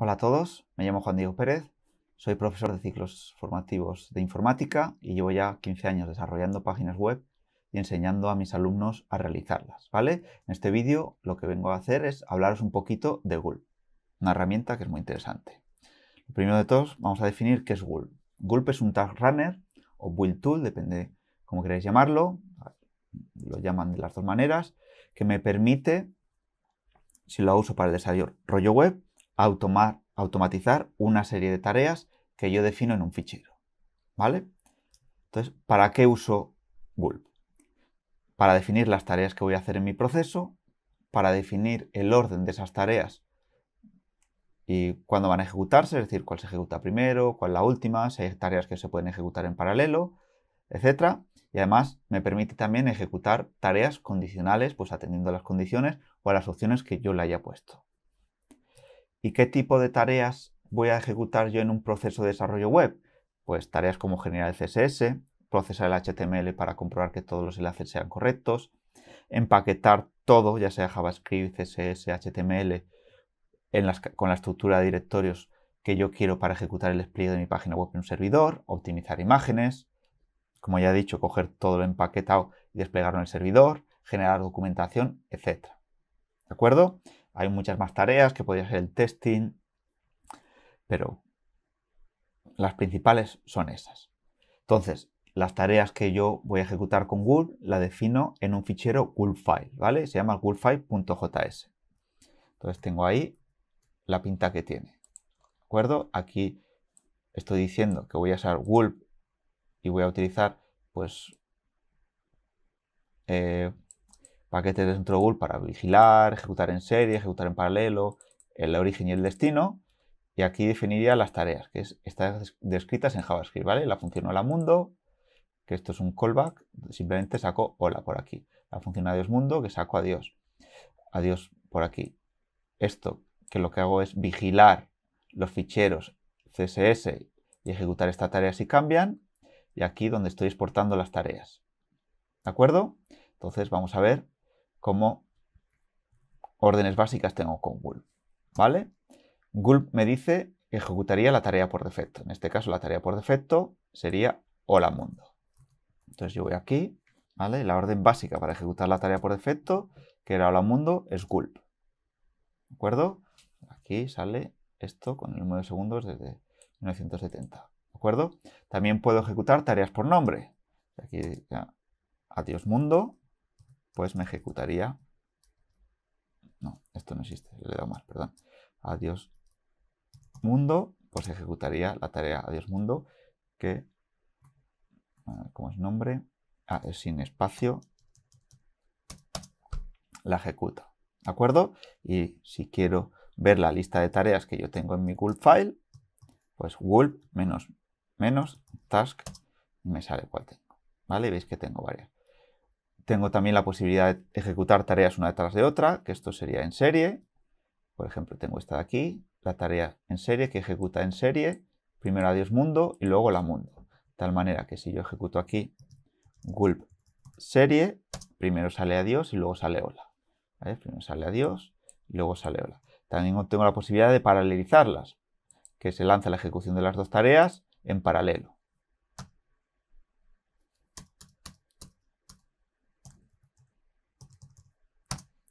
Hola a todos, me llamo Juan Diego Pérez, soy profesor de ciclos formativos de informática y llevo ya 15 años desarrollando páginas web y enseñando a mis alumnos a realizarlas, ¿vale? En este vídeo lo que vengo a hacer es hablaros un poquito de Gulp, una herramienta que es muy interesante. Lo primero de todos, vamos a definir qué es Gulp. Gulp es un task runner o build tool, depende cómo queréis llamarlo, lo llaman de las dos maneras, que me permite, si lo uso para el desarrollo web, automatizar una serie de tareas que yo defino en un fichero. ¿Vale? Entonces, ¿para qué uso Gulp? Para definir las tareas que voy a hacer en mi proceso, para definir el orden de esas tareas y cuándo van a ejecutarse, es decir, cuál se ejecuta primero, cuál la última, si hay tareas que se pueden ejecutar en paralelo, etc. Y además me permite también ejecutar tareas condicionales, pues atendiendo a las condiciones o a las opciones que yo le haya puesto. ¿Y qué tipo de tareas voy a ejecutar yo en un proceso de desarrollo web? Pues tareas como generar el CSS, procesar el HTML para comprobar que todos los enlaces sean correctos, empaquetar todo, ya sea JavaScript, CSS, HTML, con la estructura de directorios que yo quiero para ejecutar el despliegue de mi página web en un servidor, optimizar imágenes, como ya he dicho, coger todo lo empaquetado y desplegarlo en el servidor, generar documentación, etc. ¿De acuerdo? Hay muchas más tareas que podría ser el testing, pero las principales son esas. Entonces, las tareas que yo voy a ejecutar con Gulp la defino en un fichero File, ¿vale? Se llama gulpfile.js. Entonces tengo ahí la pinta que tiene. ¿De acuerdo? Aquí estoy diciendo que voy a usar Gulp y voy a utilizar, pues, eh, paquetes dentro de Google para vigilar, ejecutar en serie, ejecutar en paralelo, el origen y el destino. Y aquí definiría las tareas, que están descritas en JavaScript, ¿vale? La función hola mundo, que esto es un callback, simplemente saco hola por aquí. La función adiós mundo, que saco adiós. Adiós por aquí. Esto, que lo que hago es vigilar los ficheros CSS y ejecutar esta tarea si cambian. Y aquí donde estoy exportando las tareas. ¿De acuerdo? Entonces vamos a ver como órdenes básicas tengo con Gulp. ¿Vale? Gulp me dice que ejecutaría la tarea por defecto. En este caso la tarea por defecto sería hola mundo. Entonces yo voy aquí, ¿vale? La orden básica para ejecutar la tarea por defecto, que era hola mundo, es Gulp. ¿De acuerdo? Aquí sale esto con el número de segundos desde 1970. ¿De acuerdo? También puedo ejecutar tareas por nombre. Aquí adiós mundo, pues me ejecutaría... No, esto no existe, le he dado mal, perdón. Adiós mundo, pues ejecutaría la tarea adiós mundo, que, como es nombre, ah, es sin espacio, la ejecuta. ¿De acuerdo? Y si quiero ver la lista de tareas que yo tengo en mi gulp file, pues gulp menos, menos task me sale cuál tengo. ¿Vale? Veis que tengo varias. Tengo también la posibilidad de ejecutar tareas una detrás de otra, que esto sería en serie. Por ejemplo, tengo esta de aquí, la tarea en serie que ejecuta en serie, primero adiós mundo y luego la mundo. De tal manera que si yo ejecuto aquí gulp serie, primero sale adiós y luego sale hola. Primero sale adiós y luego sale hola. También tengo la posibilidad de paralelizarlas, que se lanza la ejecución de las dos tareas en paralelo.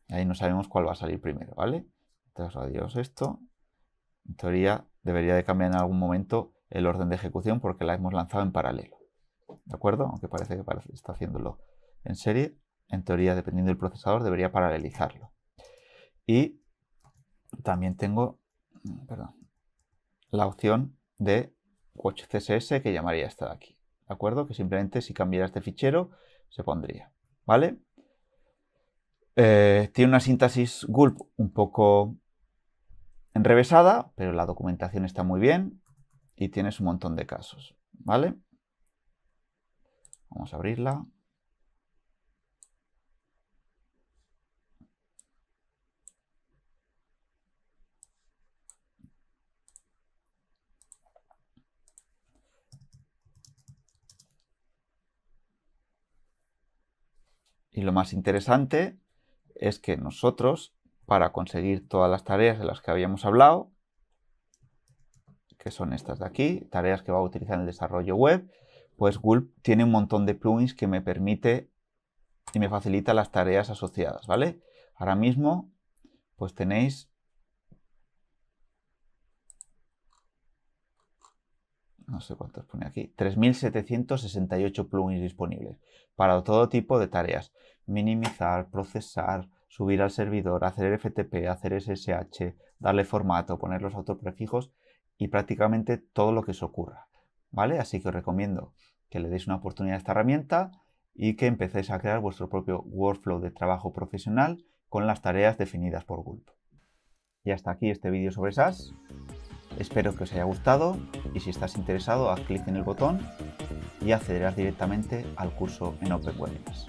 Ahí no sabemos cuál va a salir primero, ¿vale? Entonces, esto. En teoría debería de cambiar en algún momento el orden de ejecución porque la hemos lanzado en paralelo. ¿De acuerdo? Aunque parece que está haciéndolo en serie. En teoría, dependiendo del procesador, debería paralelizarlo. Y también tengo perdón, la opción de watch CSS que llamaría esta de aquí. ¿De acuerdo? Que simplemente si cambiara este fichero se pondría. ¿Vale? Eh, tiene una sintaxis gulp un poco enrevesada, pero la documentación está muy bien y tienes un montón de casos, ¿vale? Vamos a abrirla. Y lo más interesante es que nosotros, para conseguir todas las tareas de las que habíamos hablado, que son estas de aquí, tareas que va a utilizar en el desarrollo web, pues Gulp tiene un montón de plugins que me permite y me facilita las tareas asociadas, ¿vale? Ahora mismo, pues tenéis no sé cuántos pone aquí, 3.768 plugins disponibles para todo tipo de tareas. Minimizar, procesar, subir al servidor, hacer FTP, hacer SSH, darle formato, poner los autoprefijos y prácticamente todo lo que os ocurra. ¿Vale? Así que os recomiendo que le deis una oportunidad a esta herramienta y que empecéis a crear vuestro propio workflow de trabajo profesional con las tareas definidas por Gulp. Y hasta aquí este vídeo sobre SAS. Espero que os haya gustado y si estás interesado haz clic en el botón y accederás directamente al curso en Open Webinars.